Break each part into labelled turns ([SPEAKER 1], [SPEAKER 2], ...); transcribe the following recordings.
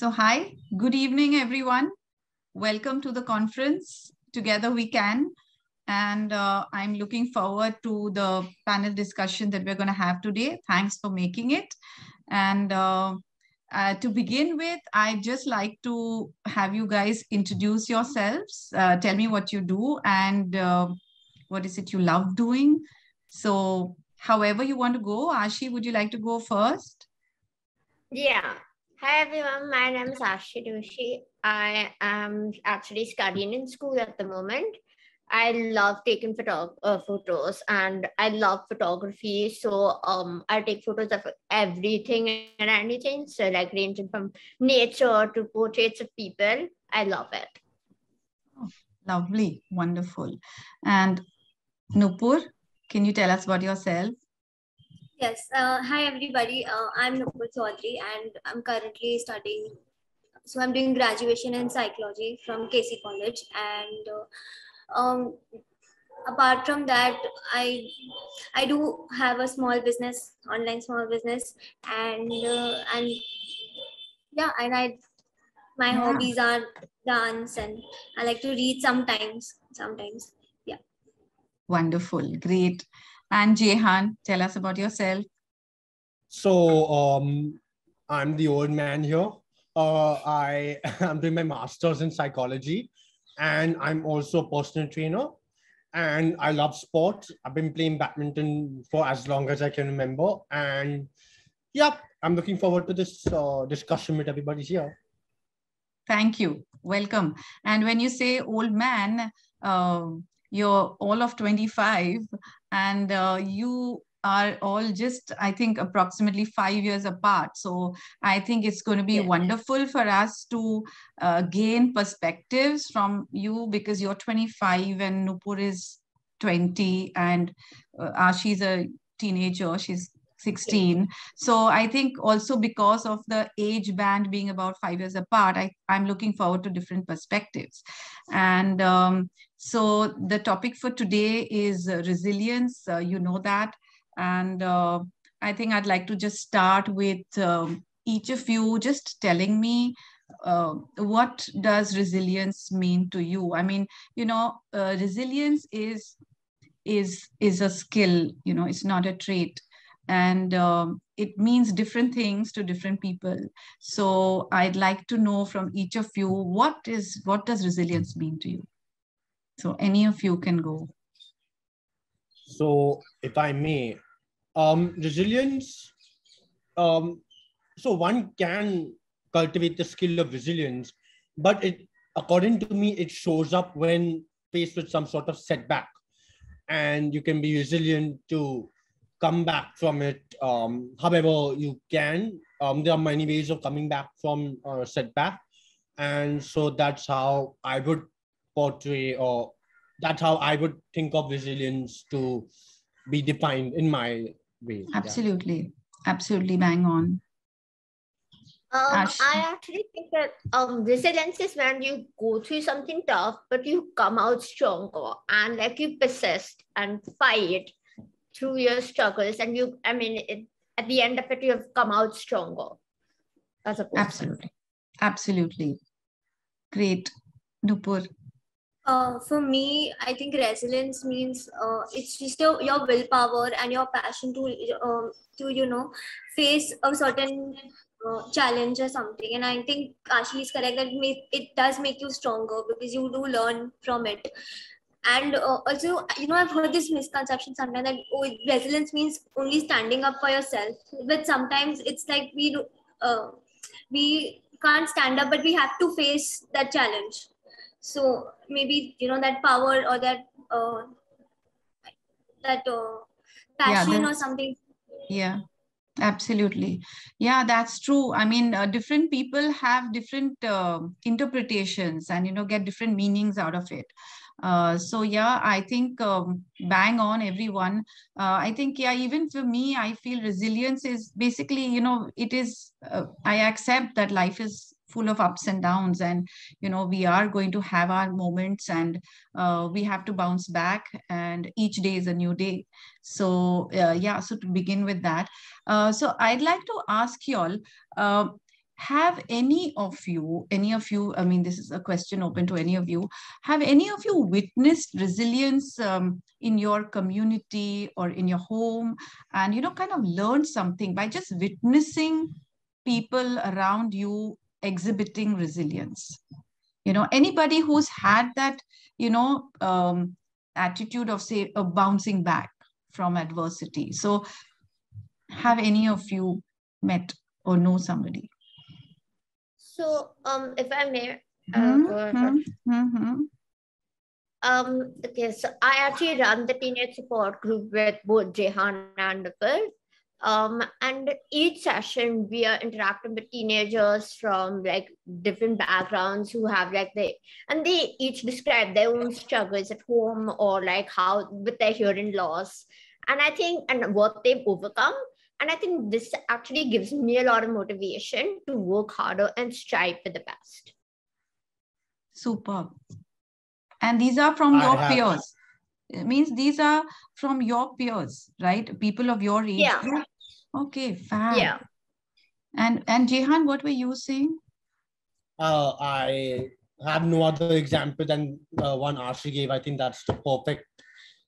[SPEAKER 1] So, hi, good evening, everyone. Welcome to the conference. Together we can. And uh, I'm looking forward to the panel discussion that we're going to have today. Thanks for making it. And uh, uh, to begin with, I'd just like to have you guys introduce yourselves. Uh, tell me what you do and uh, what is it you love doing. So, however you want to go, Ashi, would you like to go first?
[SPEAKER 2] Yeah. Hi everyone, my name is Ashi Doshi. I am actually studying in school at the moment. I love taking photo- uh, photos and I love photography. So um, I take photos of everything and anything. So like ranging from nature to portraits of people. I love it.
[SPEAKER 1] Oh, lovely, wonderful. And Nupur, can you tell us about yourself?
[SPEAKER 3] Yes. Uh, hi, everybody. Uh, I'm Nupur Chaudhary and I'm currently studying. So I'm doing graduation in psychology from KC College. And uh, um, apart from that, I I do have a small business, online small business, and uh, and yeah, and I my
[SPEAKER 1] Yeah.
[SPEAKER 3] hobbies are dance and I like to read sometimes. Sometimes. Yeah.
[SPEAKER 1] Wonderful, great. And Jehan, tell us about yourself.
[SPEAKER 4] So um, I'm the old man here. Uh, I am doing my master's in psychology, and I'm also a personal trainer. And I love sports. I've been playing badminton for as long as I can remember. And yeah, I'm looking forward to this uh, discussion with everybody here.
[SPEAKER 1] Thank you. Welcome. And when you say old man, uh, you're all of 25 and uh, you are all just, I think, approximately five years apart. So I think it's going to be
[SPEAKER 2] Yeah.
[SPEAKER 1] wonderful for us to uh, gain perspectives from you because you're 25 and Nupur is 20 and uh, Ashi's a teenager. She's 16. So I think also because of the age band being about five years apart, I, I'm looking forward to different perspectives. And um, so the topic for today is uh, resilience. Uh, you know that. And uh, I think I'd like to just start with um, each of you just telling me uh, what does resilience mean to you? I mean, you know, uh, resilience is is is a skill. You know, it's not a trait and um, it means different things to different people so i'd like to know from each of you what is what does resilience mean to you so any of you can go
[SPEAKER 4] So, if I may, um, resilience. Um, so one can cultivate the skill of resilience, but it, according to me, it shows up when faced with some sort of setback, and you can be resilient to come back from it. Um, however, you can. Um, there are many ways of coming back from a setback, and so that's how I would portray or that's how I would think of resilience to be defined in my way. yeah.
[SPEAKER 1] absolutely absolutely bang on
[SPEAKER 2] Um,
[SPEAKER 1] Ash.
[SPEAKER 2] I actually think that um, resilience is when you go through something tough, but you come out stronger and like you persist and fight through your struggles. And you, I mean, it, at the end of it, you have come out stronger as a
[SPEAKER 1] absolutely absolutely great nupur
[SPEAKER 3] Uh, for me, I think resilience means uh, it's just your, your willpower and your passion to um, to you know face a certain uh, challenge or something. And I think Ashi is correct that it, does make you stronger because you do learn from it. And uh, also, you know, I've heard this misconception sometimes that oh, resilience means only standing up for yourself. But sometimes it's like we uh, we can't stand up, but we have to face that challenge so maybe you know that power or that uh, that uh, passion or
[SPEAKER 1] that-
[SPEAKER 3] something
[SPEAKER 1] Yeah, absolutely. Yeah, that's true. I mean, uh, different people have different uh, interpretations and, you know, get different meanings out of it. Uh, so, yeah, I think um, bang on everyone. Uh, I think, yeah, even for me, I feel resilience is basically, you know, it is, uh, I accept that life is full of ups and downs and you know we are going to have our moments and uh, we have to bounce back and each day is a new day. So uh, yeah so to begin with that uh, so i'd like to ask you all uh, have any of you, any of you, I mean, this is a question open to any of you, have any of you witnessed resilience um, in your community or in your home and, you know, kind of learned something by just witnessing people around you exhibiting resilience? You know, anybody who's had that, you know, um, attitude of, say, of bouncing back from adversity. So have any of you met or know somebody?
[SPEAKER 2] So, um, if I may, uh, mm-hmm. mm-hmm. Um, okay, so I actually run the teenage support group with both Jehan and the Nupur. Um, and each session we are interacting with teenagers from like different backgrounds who have like they and they each describe their own struggles at home or like how with their hearing loss and i think and what they've overcome and I think this actually gives me a lot of motivation to work harder and strive for the best.
[SPEAKER 1] Super. And these are from I your have... peers. It means these are from your peers, right? People of your age.
[SPEAKER 2] Yeah.
[SPEAKER 1] Okay, fine.
[SPEAKER 2] Yeah.
[SPEAKER 1] And and Jehan, what were you saying?
[SPEAKER 4] Uh, I have no other example than uh, one Ashi gave. I think that's the perfect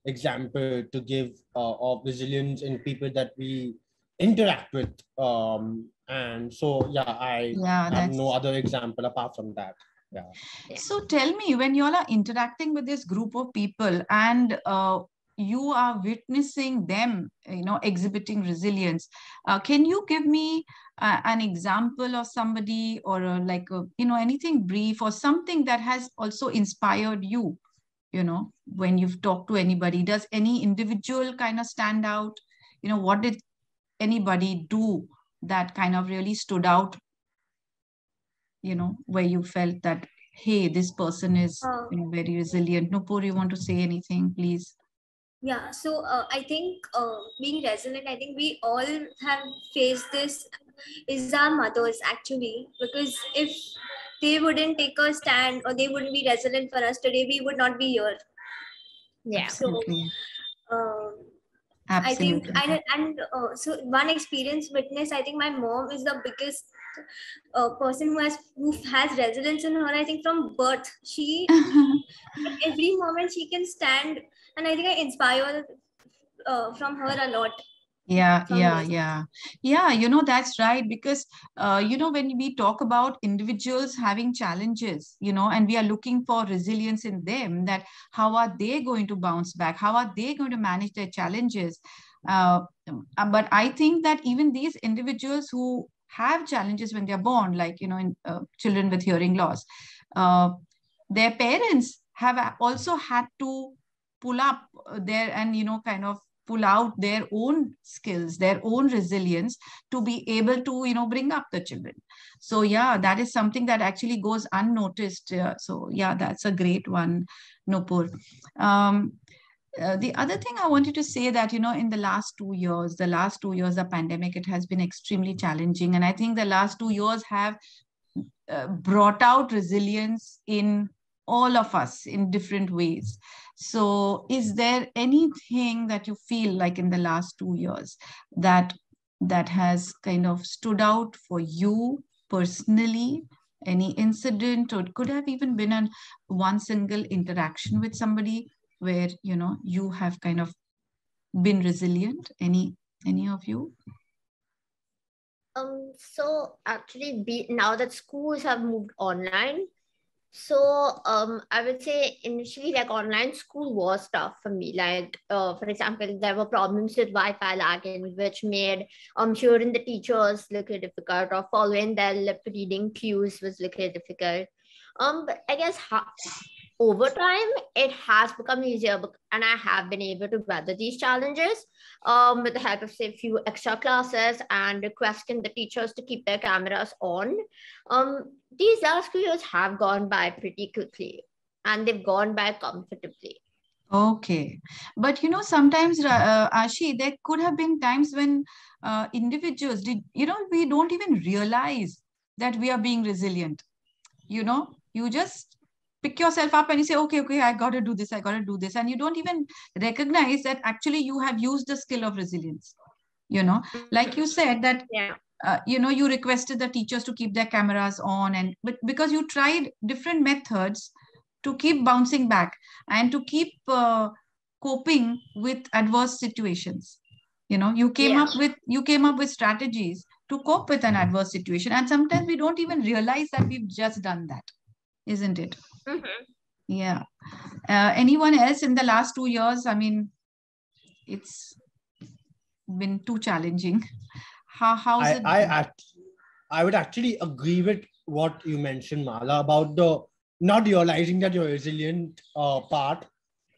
[SPEAKER 4] example to give uh, of resilience in people that we interact with um and so yeah i yeah, have no other example apart from that yeah.
[SPEAKER 1] So tell me when you all are interacting with this group of people and uh, you are witnessing them you know exhibiting resilience uh, can you give me uh, an example of somebody or uh, like a, you know anything brief or something that has also inspired you you know when you've talked to anybody? Does any individual kind of stand out? You know what did anybody do that kind of really stood out you know where you felt that hey this person is uh, you know, very resilient nupur you want to say anything please
[SPEAKER 3] yeah so uh, i think uh, being resilient i think we all have faced this is our mothers actually because if they wouldn't take a stand or they wouldn't be resilient for us today we would not be here
[SPEAKER 2] yeah
[SPEAKER 3] Absolutely. so um, Absolutely. I think, and, and uh, so one experience witness, I think my mom is the biggest uh, person who has who has resilience in her. I think from birth, she every moment she can stand, and I think I inspire uh, from her a lot.
[SPEAKER 1] Yeah yeah yeah. Yeah you know that's right because uh, you know when we talk about individuals having challenges you know and we are looking for resilience in them that how are they going to bounce back? How are they going to manage their challenges? Uh but i think that even these individuals who have challenges when they're born like you know in uh, children with hearing loss. Uh, their parents have also had to pull up their and you know kind of pull out their own skills their own resilience to be able to you know bring up the children. So yeah that is something that actually goes unnoticed uh, so yeah that's a great one nupur. Um, uh, the other thing I wanted to say that, you know, in the last two years, the last two years of pandemic, it has been extremely challenging. And I think the last two years have uh, brought out resilience in all of us in different ways. So, is there anything that you feel like in the last two years that that has kind of stood out for you personally? Any incident, or it could have even been an one single interaction with somebody where you know you have kind of been resilient. Any any of you?
[SPEAKER 2] Um. So actually, be, now that schools have moved online, so um, I would say initially like online school was tough for me. Like uh, for example, there were problems with Wi-Fi lagging, which made um in the teachers look difficult or following their lip reading cues was look difficult. Um, but I guess ha- over time it has become easier and i have been able to weather these challenges um, with the help of say a few extra classes and requesting the teachers to keep their cameras on um, these last few years have gone by pretty quickly and they've gone by comfortably
[SPEAKER 1] Okay. But you know, sometimes, uh, Ashi, there could have been times when uh, individuals did, you know, we don't even realize that we are being resilient. You know, you just pick yourself up and you say, okay, okay, I got to do this, I got to do this. And you don't even recognize that actually you have used the skill of resilience. You know, like you said that
[SPEAKER 2] yeah.
[SPEAKER 1] uh, you know you requested the teachers to keep their cameras on and but because you tried different methods to keep bouncing back and to keep uh, coping with adverse situations you know you came
[SPEAKER 2] Yeah.
[SPEAKER 1] up with you came up with strategies to cope with an adverse situation and sometimes we don't even realize that we've just done that isn't it
[SPEAKER 2] Mhm.
[SPEAKER 1] yeah uh, anyone else in the last two years i mean it's been too challenging how how's
[SPEAKER 4] I,
[SPEAKER 1] it
[SPEAKER 4] I act, I would actually agree with what you mentioned, Mala, about the not realizing that you're resilient uh, part.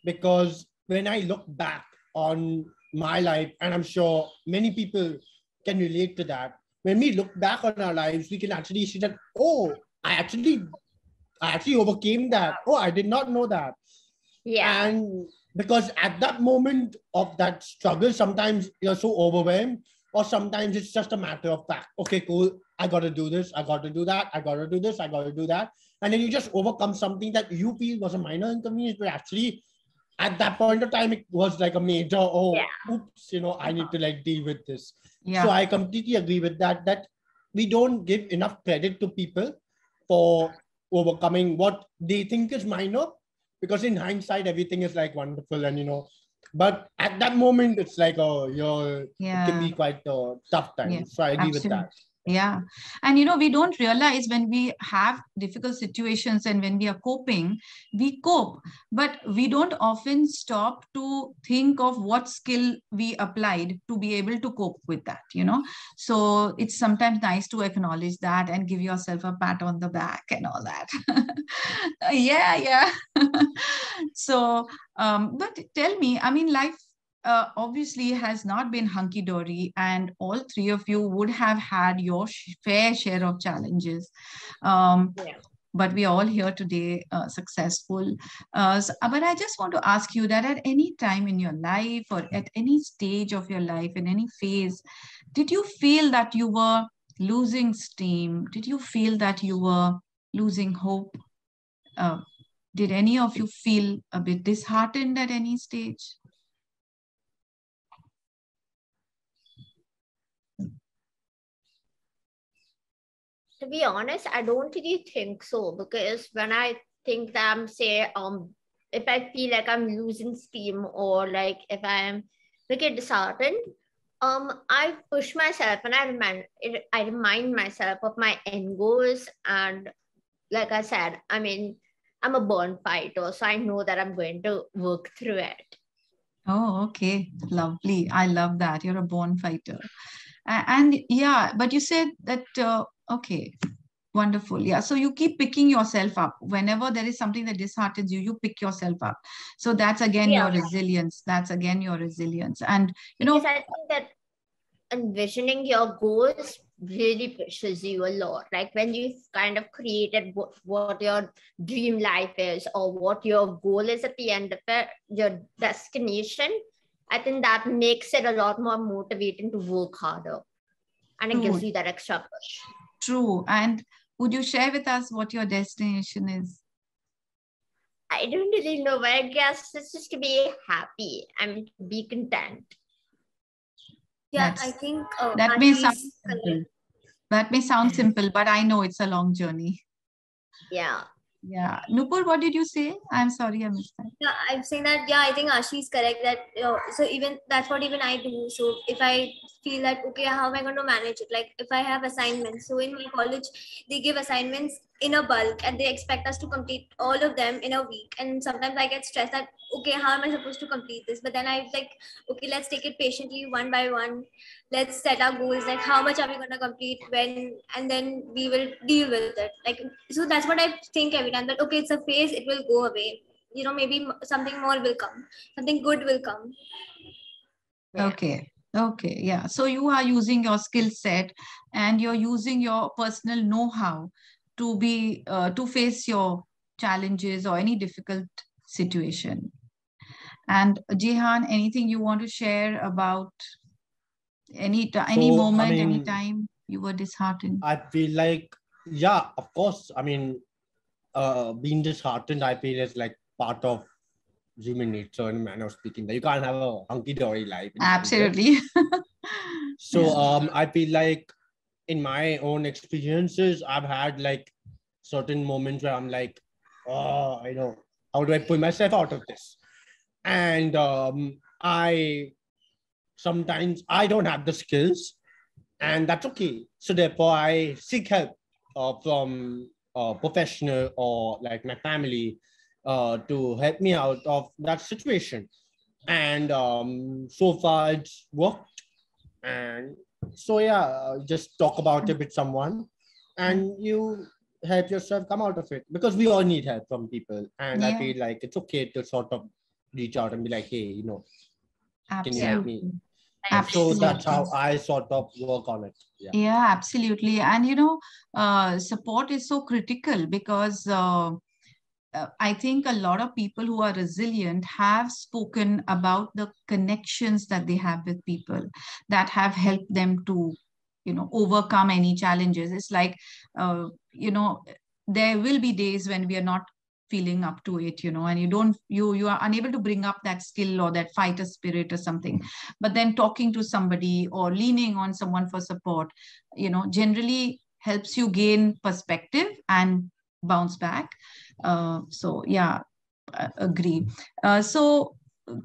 [SPEAKER 4] Because when I look back on my life, and I'm sure many people can relate to that, when we look back on our lives, we can actually see that, oh, I actually I actually overcame that. Oh, I did not know that.
[SPEAKER 2] Yeah.
[SPEAKER 4] And because at that moment of that struggle, sometimes you're so overwhelmed, or sometimes it's just a matter of fact. Okay, cool. I got to do this. I got to do that. I got to do this. I got to do that. And then you just overcome something that you feel was a minor inconvenience, but actually, at that point of time, it was like a major. Oh,
[SPEAKER 2] Yeah.
[SPEAKER 4] oops! You know, I need to like deal with this.
[SPEAKER 1] yeah
[SPEAKER 4] So I completely agree with that. That we don't give enough credit to people for overcoming what they think is minor, because in hindsight everything is like wonderful and you know, but at that moment it's like oh, you're it can be quite a tough time.
[SPEAKER 1] Yeah,
[SPEAKER 4] so I agree with that.
[SPEAKER 1] Yeah. And you know, we don't realize when we have difficult situations and when we are coping, we cope, but we don't often stop to think of what skill we applied to be able to cope with that, you know. So it's sometimes nice to acknowledge that and give yourself a pat on the back and all that. yeah, yeah. so, um, but tell me, I mean, life uh, obviously has not been hunky dory, and all three of you would have had your sh- fair share of challenges. Um,
[SPEAKER 2] Yeah.
[SPEAKER 1] But we are all here today, uh, successful. Uh, s- but I just want to ask you that at any time in your life or at any stage of your life, in any phase, did you feel that you were losing steam? Did you feel that you were losing hope? Uh, did any of you feel a bit disheartened at any stage?
[SPEAKER 2] To be honest, I don't really think so because when I think that I'm say um if I feel like I'm losing steam or like if I'm like disheartened, um I push myself and I remind I remind myself of my end goals and like I said, I mean I'm a born fighter, so I know that I'm going to work through it.
[SPEAKER 1] Oh, okay. Lovely. I love that. You're a born fighter. And yeah, but you said that, uh, okay, wonderful. Yeah. So you keep picking yourself up. Whenever there is something that disheartens you, you pick yourself up. So that's again your resilience. That's again your resilience. And, you know,
[SPEAKER 2] because I think that envisioning your goals really pushes you a lot. Like when you've kind of created what, what your dream life is or what your goal is at the end of it, your destination, I think that makes it a lot more motivating to work harder. And it gives you that extra push.
[SPEAKER 1] True. And would you share with us what your destination is?
[SPEAKER 2] I don't really know, but I guess it's just to be happy and be content.
[SPEAKER 3] Yeah,
[SPEAKER 1] That's-
[SPEAKER 3] I think uh,
[SPEAKER 1] That may sound simple. That may sound simple, but I know it's a long journey.
[SPEAKER 2] Yeah.
[SPEAKER 1] Yeah. Nupur, what did you say? I'm sorry, I missed that.
[SPEAKER 3] Yeah, I'm saying that. Yeah, I think Ashi is correct. That uh, so even that's what even I do. So if I feel that okay, how am I going to manage it? Like if I have assignments, so in my college they give assignments in a bulk and they expect us to complete all of them in a week. And sometimes I get stressed that okay, how am I supposed to complete this? But then I like okay, let's take it patiently one by one. Let's set our goals. Like how much are we going to complete when, and then we will deal with it. Like so that's what I think every time. That okay, it's a phase. It will go away you know maybe something more will come something good will come
[SPEAKER 2] Yeah.
[SPEAKER 1] Okay. Okay. Yeah. So you are using your skill set and you're using your personal know-how to be uh, to face your challenges or any difficult situation. And Jehan, anything you want to share about any any
[SPEAKER 4] So, I
[SPEAKER 1] moment, any time you were disheartened?
[SPEAKER 4] I feel like, yeah, of course. I mean, uh, being disheartened, I feel is like part of human nature in a manner of speaking. That you can't have a hunky dory life.
[SPEAKER 1] Absolutely.
[SPEAKER 4] So um, I feel like in my own experiences, I've had like certain moments where I'm like, oh, I know how do I pull myself out of this? And um, I sometimes I don't have the skills, and that's okay. So therefore, I seek help uh, from a professional or like my family uh, to help me out of that situation. And um, so far, it's worked. And so yeah, just talk about it with someone, and you help yourself come out of it because we all need help from people and yeah. i feel like it's okay to sort of reach out and be like hey you know Absolutely. can you help me Absolutely. so that's how i sort of work on it
[SPEAKER 1] yeah, yeah absolutely and you know uh, support is so critical because uh, uh, I think a lot of people who are resilient have spoken about the connections that they have with people that have helped them to you know overcome any challenges. It's like uh, you know there will be days when we are not feeling up to it you know and you don't you you are unable to bring up that skill or that fighter spirit or something. But then talking to somebody or leaning on someone for support you know generally helps you gain perspective and bounce back uh, so yeah I agree. Uh, so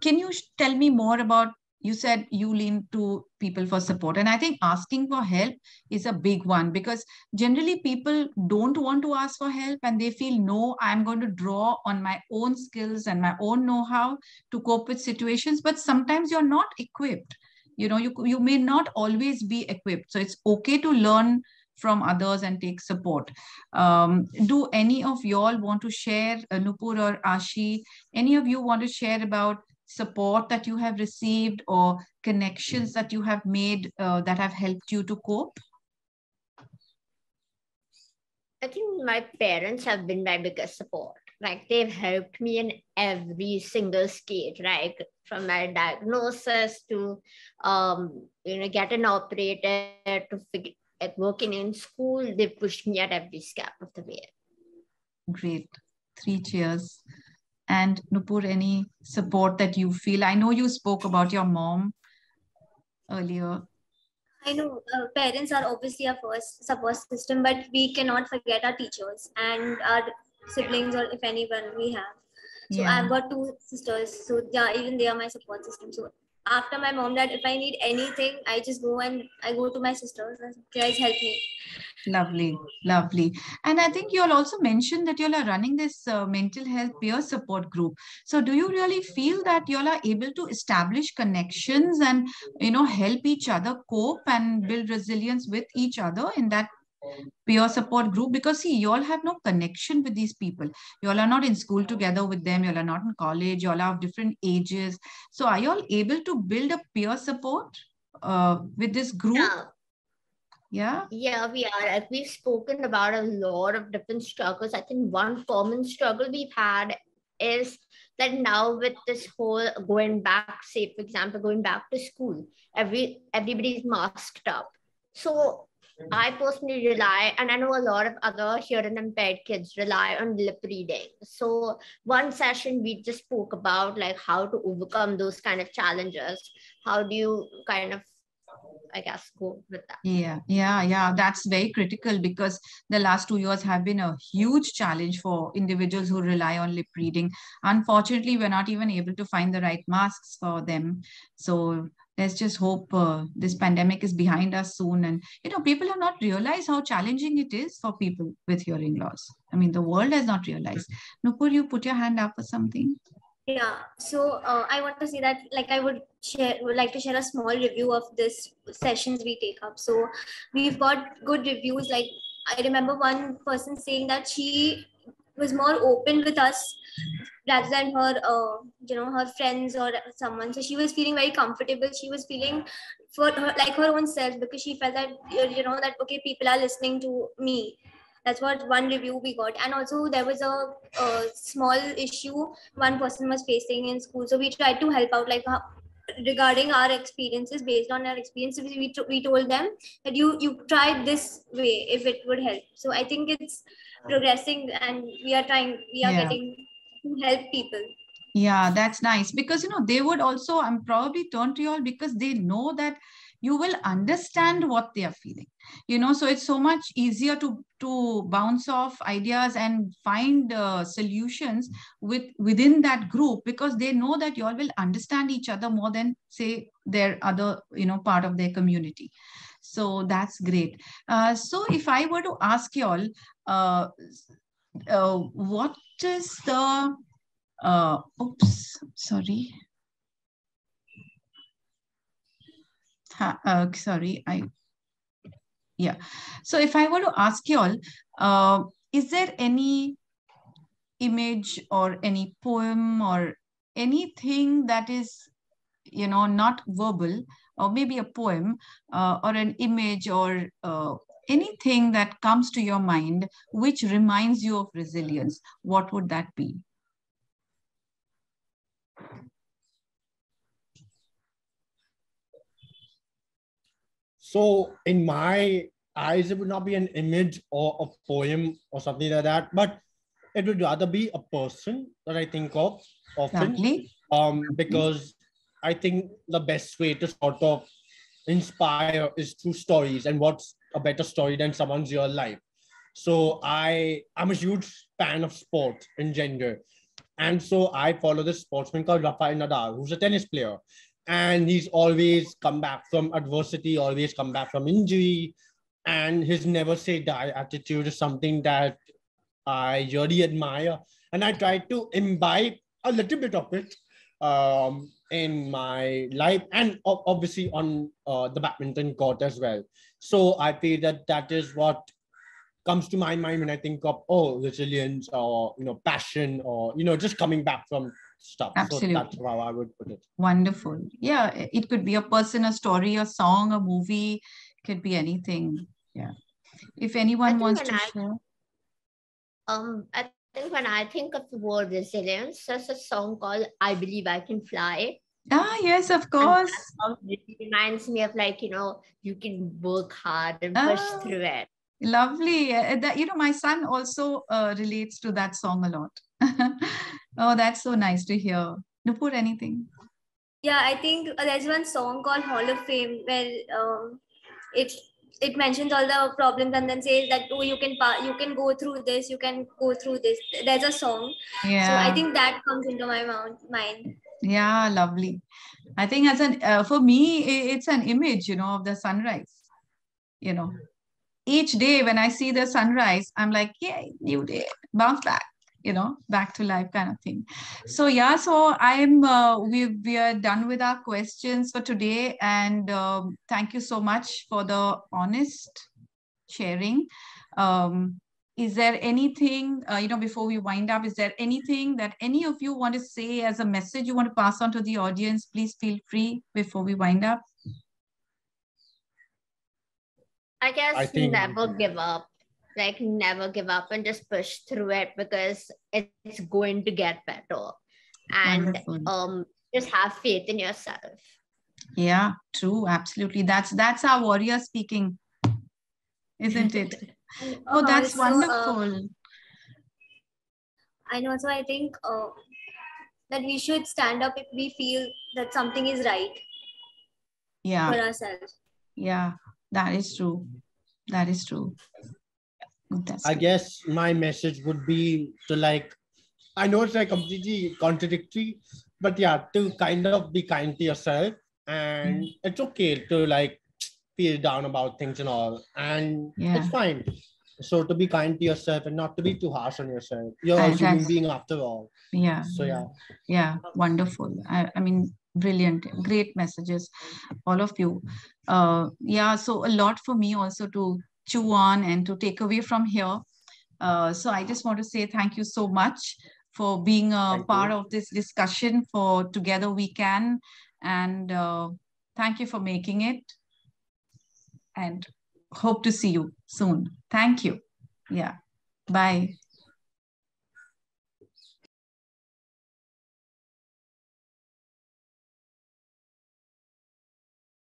[SPEAKER 1] can you tell me more about you said you lean to people for support and i think asking for help is a big one because generally people don't want to ask for help and they feel no i'm going to draw on my own skills and my own know-how to cope with situations but sometimes you're not equipped. You know you, you may not always be equipped. So it's okay to learn from others and take support. Um, do any of y'all want to share, uh, Nupur or Ashi, any of you want to share about support that you have received or connections that you have made uh, that have helped you to cope?
[SPEAKER 2] I think my parents have been my biggest support. Like they've helped me in every single stage, right? From my diagnosis to, um, you know, getting operated to figure, at working in school. They pushed me at every step of the way.
[SPEAKER 1] Great. Three cheers. And Nupur, any support that you feel? I know you spoke about your mom earlier.
[SPEAKER 3] I know uh, parents are obviously our first support system, but we cannot forget our teachers and our siblings or if anyone we have. So yeah. I've got two sisters, so yeah, even they are my support system. So after my mom dad if i need anything i just go and i go to my sisters and guys help me
[SPEAKER 1] lovely lovely. And i think you all also mentioned that you all are running this uh, mental health peer support group. So do you really feel that you all are able to establish connections and you know help each other cope and build resilience with each other in that peer support group because see you all have no connection with these people. You all are not in school together with them. You all are not in college. You all have different ages. So are you all able to build a peer support uh, with this group? Yeah. yeah?
[SPEAKER 2] Yeah we are. We've spoken about a lot of different struggles i think one common struggle we've had is that now with this whole going back say for example going back to school every everybody's masked up. So I personally rely, and I know a lot of other hearing impaired kids rely on lip reading. So one session we just spoke about like how to overcome those kind of challenges. How do you kind of I guess go with that.
[SPEAKER 1] Yeah, yeah, yeah. That's very critical because the last two years have been a huge challenge for individuals who rely on lip reading. Unfortunately, we're not even able to find the right masks for them. So let's just hope uh, this pandemic is behind us soon. And you know people have not realized how challenging it is for people with hearing loss. I mean the world has not realized. Nupur you put your hand up for something.
[SPEAKER 3] Yeah. So uh, i want to say that like i would share would like to share a small review of this sessions we take up. So we've got good reviews. Like i remember one person saying that she was more open with us rather than her uh, you know her friends or someone. So she was feeling very comfortable. She was feeling for her like her own self because she felt that you know that okay people are listening to me. That's what one review we got. And also there was a, a small issue one person was facing in school. So we tried to help out like regarding our experiences based on our experiences we, we told them that you you try this way if it would help. So i think it's progressing and we are trying we are yeah. getting to help people.
[SPEAKER 1] Yeah, that's nice. Because you know they would also I'm probably turn to you all because they know that you will understand what they are feeling. You know so it's so much easier to to bounce off ideas and find uh, solutions with within that group because they know that you all will understand each other more than say their other you know part of their community. So that's great. Uh, so if i were to ask you all uh, uh, what is the uh, oops sorry Ha, uh, sorry, I, yeah. So if I were to ask you all, uh, is there any image or any poem or anything that is, you know, not verbal or maybe a poem uh, or an image or uh, anything that comes to your mind which reminds you of resilience, what would that be?
[SPEAKER 4] So in my eyes, it would not be an image or a poem or something like that, but it would rather be a person that I think of often.
[SPEAKER 1] Lovely.
[SPEAKER 4] Um, because I think the best way to sort of inspire is through stories, and what's a better story than someone's real life? So I I'm a huge fan of sport in general. And so I follow this sportsman called Rafael Nadal, who's a tennis player and he's always come back from adversity, always come back from injury, and his never say die attitude is something that I really admire, and I try to imbibe a little bit of it um, in my life, and obviously on uh, the badminton court as well. So I feel that that is what comes to my mind when I think of oh resilience or you know passion or you know just coming back from stuff.
[SPEAKER 1] Absolutely.
[SPEAKER 4] So that's how I would put it.
[SPEAKER 1] Wonderful. Yeah, it could be a person, a story, a song, a movie, could be anything. Yeah. If anyone wants to I, share.
[SPEAKER 2] Um, I think when I think of the word resilience, there's a song called I Believe I Can Fly.
[SPEAKER 1] Ah, yes, of course.
[SPEAKER 2] It reminds me of like, you know, you can work hard and push ah, through it.
[SPEAKER 1] Lovely. Uh, that, you know, my son also uh, relates to that song a lot. oh, that's so nice to hear. Nupur, anything?
[SPEAKER 3] Yeah, I think uh, there's one song called Hall of Fame where um, it it mentions all the problems and then says that oh you can you can go through this, you can go through this. There's a song. Yeah. So I think that comes into my mind.
[SPEAKER 1] Yeah, lovely. I think as an uh, for me it's an image, you know, of the sunrise. You know, each day when I see the sunrise, I'm like, yay, new day, bounce back you know back to life kind of thing. So yeah so i'm uh, we we are done with our questions for today. And um, thank you so much for the honest sharing. Um, is there anything uh, you know before we wind up is there anything that any of you want to say as a message you want to pass on to the audience? Please feel free before we wind up.
[SPEAKER 2] I guess I think, never give up like never give up and just push through it because it's going to get better. And um just have faith in yourself.
[SPEAKER 1] Yeah true. Absolutely. That's that's our warrior speaking isn't it? Oh that's also, uh, wonderful. Uh,
[SPEAKER 3] and also i think uh, that we should stand up if we feel that something is right
[SPEAKER 1] yeah.
[SPEAKER 3] for ourselves.
[SPEAKER 1] Yeah that is true. That is true
[SPEAKER 4] that's I guess my message would be to like, I know it's like completely contradictory, but yeah, to kind of be kind to yourself. And mm. it's okay to like feel down about things and all. And yeah. it's fine. So to be kind to yourself and not to be too harsh on yourself. You're a human being after all.
[SPEAKER 1] Yeah.
[SPEAKER 4] So yeah.
[SPEAKER 1] Yeah. Wonderful. I, I mean, brilliant great messages all of you uh yeah so a lot for me also to chew on and to take away from here. Uh, so I just want to say thank you so much for being a thank part you. of this discussion for Together We Can. And uh, thank you for making it. And hope to see you soon. Thank you. Yeah. Bye.